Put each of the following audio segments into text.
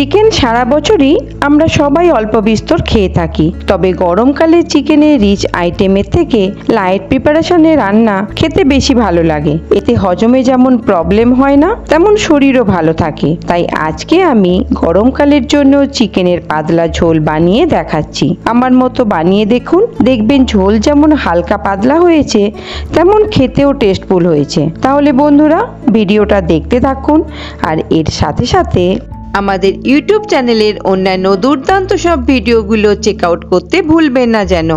Chicken সারা বছরই আমরা সবাই অল্প বিস্তর খেয়ে থাকি। তবে গরমকালে চিকেনের রিচ আইটেমের থেকে লাইট প্রিপারেশনে রান্না খেতে বেশি ভালো লাগে। এতে হজমে যেমন প্রবলেম হয় না, তেমন শরীরও ভালো থাকে। তাই আজকে আমি গরমকালের জন্য চিকেনের পাতলা ঝোল বানিয়ে দেখাচ্ছি। আমার মতো বানিয়ে দেখুন, দেখবেন ঝোল যেমন হালকা পাতলা হয়েছে, তেমন খেতেও টেস্টফুল হয়েছে। তাহলে বন্ধুরা, ভিডিওটা দেখতে থাকুন, আর এর সাথে সাথে আমাদের ইউটিউব চ্যানেলের অন্যান্য দুর্দান্ত সব ভিডিওগুলো চেক আউট করতে ভুলবেন না যেন।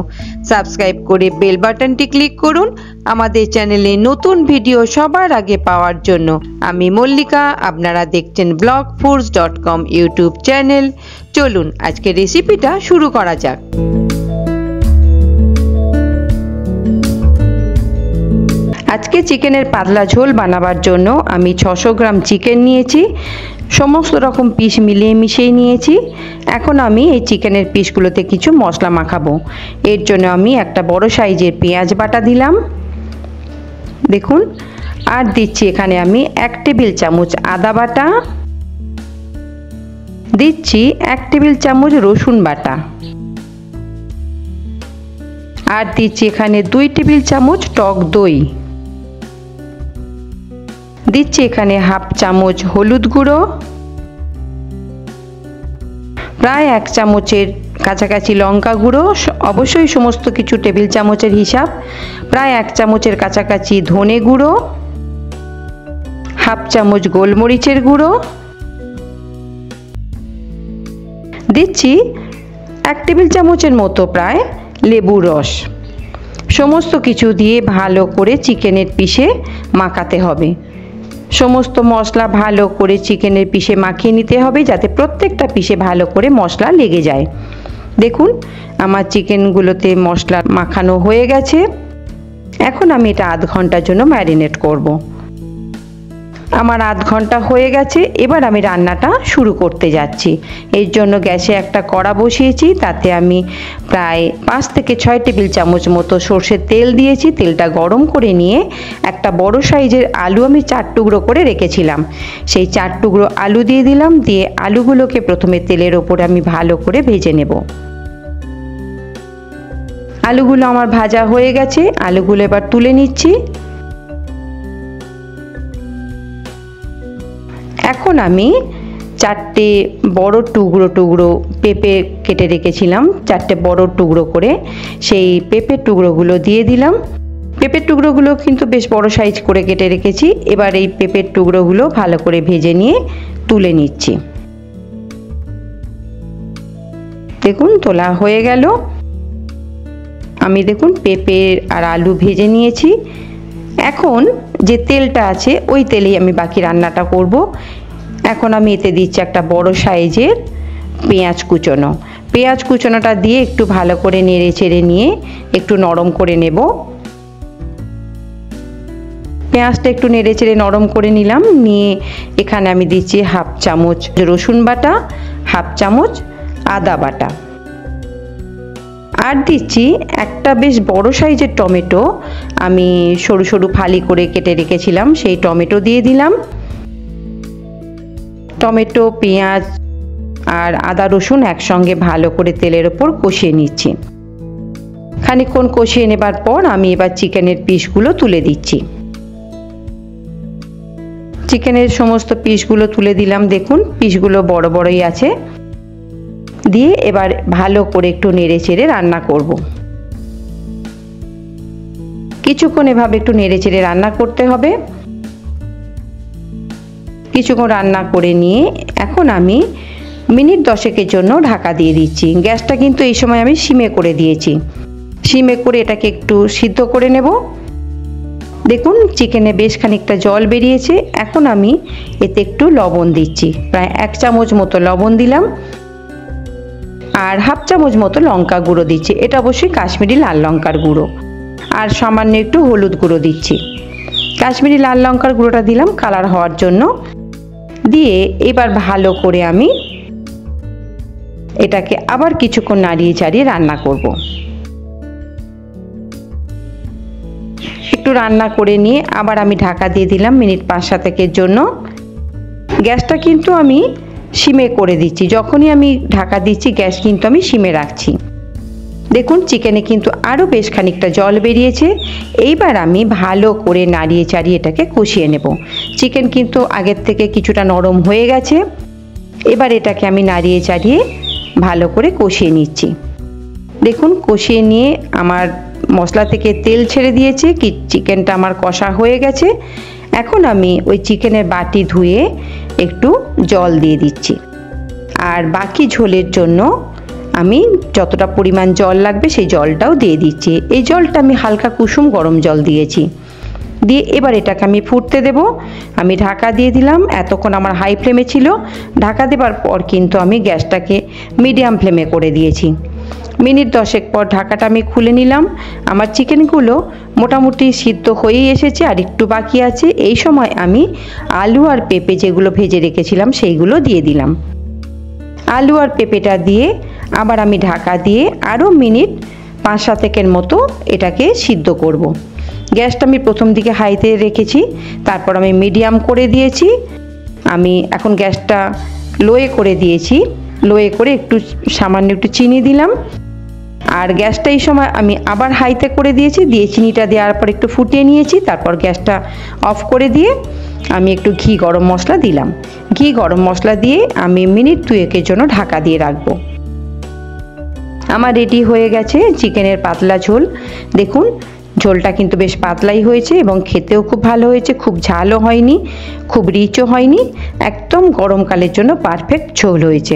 সাবস্ক্রাইব করে বেল বাটনটি ক্লিক করুন আমাদের চ্যানেলে নতুন ভিডিও সবার আগে পাওয়ার জন্য। আমি মল্লিকা, আপনারা দেখছেন blog force dot com YouTube channel. চলুন আজকে রেসিপিটা শুরু করা যাক। আজকে চিকেনের পাতলা ঝোল বানাবার জন্য আমি ছশো গ্রাম চিকেন নিয়েছি। সমস্ত রকম পিস মিলিয়ে মিশিয়ে নিয়েছি। এখন আমি এই চিকেনের পিসগুলোতে কিছু মশলা মাখাবো। এর জন্য আমি একটা বড় সাইজের পেঁয়াজ বাটা দিলাম। দেখুন, আর দিচ্ছি এখানে আমি এক টেবিল চামচ আদা বাটা। দিচ্ছি এক টেবিল চামচ রসুন বাটা। আর দিচ্ছি এখানে দুই টেবিল চামচ টক দই। দিচ্ছি এখানে হাফ চামচ হলুদ গুঁড়ো, প্রায় এক চামচের কাছাকাছি লঙ্কা গুঁড়ো অবশ্যই সমস্ত কিছু টেবিল চামচের হিসাব, প্রায় এক চামচের কাছাকাছি ধনে গুঁড়ো, হাফ চামচ গোলমরিচের গুঁড়ো, দিচ্ছি এক টেবিল চামচের মতো প্রায় লেবুর রস। সমস্ত কিছু দিয়ে ভালো করে চিকেনের পিসে মাখাতে হবে। সমস্ত মশলা ভালো করে চিকেনের পিসে মাখিয়ে নিতে হবে যাতে প্রত্যেকটা পিসে ভালো করে মশলা লেগে যায় দেখুন, আমার চিকেনগুলোতে মশলা মাখানো হয়ে গেছে এখন আমি এটা আধ ঘণ্টার জন্য ম্যারিনেট করব। আমার আধ ঘণ্টা হয়ে গেছে, এবার আমি রান্নাটা শুরু করতে যাচ্ছি। এর জন্য গ্যাসে একটা কড়া বসিয়েছি, তাতে আমি প্রায় পাঁচ থেকে ছয় টেবিল চামচ মতো সর্ষের তেল দিয়েছি। তেলটা গরম করে নিয়ে একটা বড় সাইজের আলু আমি চার টুকরো করে রেখেছিলাম। সেই চার টুকরো আলু দিয়ে দিলাম, দিয়ে আলুগুলোকে প্রথমে তেলের ওপরে আমি ভালো করে ভেজে নেব। আলুগুলো আমার ভাজা হয়ে গেছে, আলুগুলো এবার তুলে নিচ্ছি। এখন আমি চারটে বড় টুকরো টুকরো পেঁপে কেটে রেখেছিলাম, চারটে বড় টুকরো করে। সেই পেঁপের টুকরোগুলো দিয়ে দিলাম। পেঁপের টুকরোগুলো কিন্তু বেশ বড় সাইজ করে কেটে রেখেছি। এবার এই পেঁপের টুকরোগুলো ভালো করে ভেজে নিয়ে তুলে নিচ্ছি। দেখুন, তোলা হয়ে গেল। আমি দেখুন পেঁপে আর আলু ভেজে নিয়েছি। এখন যে তেলটা আছে, ওই তেলেই আমি বাকি রান্নাটা করব। এখন আমি এতে দিচ্ছি একটা বড় সাইজের পেঁয়াজ কুচোনো। পেঁয়াজ কুচোনোটা দিয়ে একটু ভালো করে নেড়ে চেড়ে নিয়ে একটু নরম করে নেব। পেঁয়াজটা একটু নেড়ে চেড়ে নরম করে নিলাম। নিয়ে এখানে আমি দিচ্ছি হাফ চামচ রসুন বাটা, হাফ চামচ আদা বাটা। আর দিচ্ছি একটা বেশ বড় সাইজের টমেটো। আমি সরু সরু ফালি করে কেটে রেখেছিলাম, সেই টমেটো দিয়ে দিলাম। টমেটো, পেঁয়াজ আর আদা রসুন একসঙ্গে ভালো করে তেলের ওপর কষিয়ে নিচ্ছি। খানিকক্ষণ কষিয়ে নেবার পর আমি এবার চিকেনের পিসগুলো তুলে দিচ্ছি। চিকেনের সমস্ত পিসগুলো তুলে দিলাম, দেখুন পিসগুলো বড় বড়ই আছে। দিয়ে এবার ভালো করে একটু নেড়ে চেড়ে রান্না করব। কিছুক্ষণ এভাবে একটু নেড়ে চেড়ে রান্না করতে হবে। কিছুক্ষণ রান্না করে নিয়ে এখন আমি মিনিট দশেকের জন্য ঢাকা দিয়ে দিচ্ছি। গ্যাসটা কিন্তু এই সময় আমি সিমে করে দিয়েছি। সিমে করে এটাকে একটু সিদ্ধ করে নেব। দেখুন, চিকেনে বেশ খানিকটা জল বেরিয়েছে। এখন আমি এতে একটু লবণ দিচ্ছি। প্রায় এক চামচ মতো লবণ দিলাম। আর হাফ চামচ মতো লঙ্কা গুঁড়ো দিচ্ছি। এটা অবশ্যই কাশ্মীরি লাল লঙ্কার গুঁড়ো। আর সামান্য একটু হলুদ গুঁড়ো দিচ্ছি। কাশ্মীরি লাল লঙ্কার গুঁড়োটা দিলাম কালার হওয়ার জন্য। দিয়ে এবার ভালো করে আমি এটাকে আবার কিছুক্ষণ নাড়িয়ে চাড়িয়ে রান্না করব। একটু রান্না করে নিয়ে আবার আমি ঢাকা দিয়ে দিলাম মিনিট পাঁচ সাতেকের জন্য। গ্যাসটা কিন্তু আমি সিমে করে দিচ্ছি। যখনই আমি ঢাকা দিচ্ছি, গ্যাস কিন্তু আমি সিমে রাখছি। দেখুন, চিকেনে কিন্তু আরও বেশ খানিকটা জল বেরিয়েছে। এইবার আমি ভালো করে নাড়িয়ে চাড়িয়ে এটাকে কষিয়ে নেব। চিকেন কিন্তু আগের থেকে কিছুটা নরম হয়ে গেছে। এবার এটাকে আমি নাড়িয়ে চাড়িয়ে ভালো করে কষিয়ে নিচ্ছি। দেখুন, কষিয়ে নিয়ে আমার মশলা থেকে তেল ছেড়ে দিয়েছে, কি চিকেনটা আমার কষা হয়ে গেছে। এখন আমি ওই চিকেনের বাটি ধুয়ে একটু জল দিয়ে দিচ্ছি। আর বাকি ঝোলের জন্য আমি যতটা পরিমাণ জল লাগবে সেই জলটাও দিয়ে দিচ্ছি। এই জলটা আমি হালকা কুসুম গরম জল দিয়েছি। দিয়ে এবার এটাকে আমি ফুটতে দেব। আমি ঢাকা দিয়ে দিলাম, এতক্ষণ আমার হাই ফ্লেমে ছিল। ঢাকা দেবার পর কিন্তু আমি গ্যাসটাকে মিডিয়াম ফ্লেমে করে দিয়েছি। মিনিট দশেক পর ঢাকাটা আমি খুলে নিলাম। আমার চিকেনগুলো মোটামুটি সিদ্ধ হয়েই এসেছে আর একটু বাকি আছে। এই সময় আমি আলু আর পেঁপে যেগুলো ভেজে রেখেছিলাম সেইগুলো দিয়ে দিলাম। আলু আর পেঁপেটা দিয়ে আবার আমি ঢাকা দিয়ে আরও মিনিট পাঁচ সাতেকের মতো এটাকে সিদ্ধ করব। গ্যাসটা আমি প্রথম দিকে হাইতে রেখেছি, তারপর আমি মিডিয়াম করে দিয়েছি। আমি এখন গ্যাসটা লোয়ে করে দিয়েছি, লোয়ে করে একটু সামান্য একটু চিনি দিলাম। আর গ্যাসটা এই সময় আমি আবার হাইতে করে দিয়েছি, দিয়ে চিনিটা দেওয়ার পর একটু ফুটিয়ে নিয়েছি, তারপর গ্যাসটা অফ করে দিয়ে আমি একটু ঘি গরম মশলা দিলাম। ঘি গরম মশলা দিয়ে আমি মিনিট দুয়েকের জন্য ঢাকা দিয়ে রাখব। আমার রেডি হয়ে গেছে চিকেনের পাতলা ঝোল। দেখুন, ঝোলটা কিন্তু বেশ পাতলাই হয়েছে এবং খেতেও খুব ভালো হয়েছে, খুব ঝালও হয়নি, খুব রিচও হয়নি, একদম গরমকালের জন্য পারফেক্ট ঝোল হয়েছে।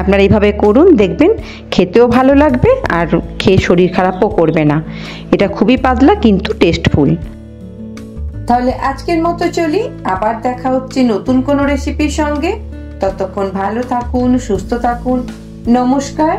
আপনারা এইভাবে করুন, দেখবেন খেতেও ভালো লাগবে আর খেয়ে শরীর খারাপও করবে না। এটা খুবই পাতলা কিন্তু টেস্টফুল তাহলে আজকের মতো চলি, আবার দেখা হচ্ছে নতুন কোনো রেসিপির সঙ্গে। ততক্ষণ ভালো থাকুন, সুস্থ থাকুন, নমস্কার।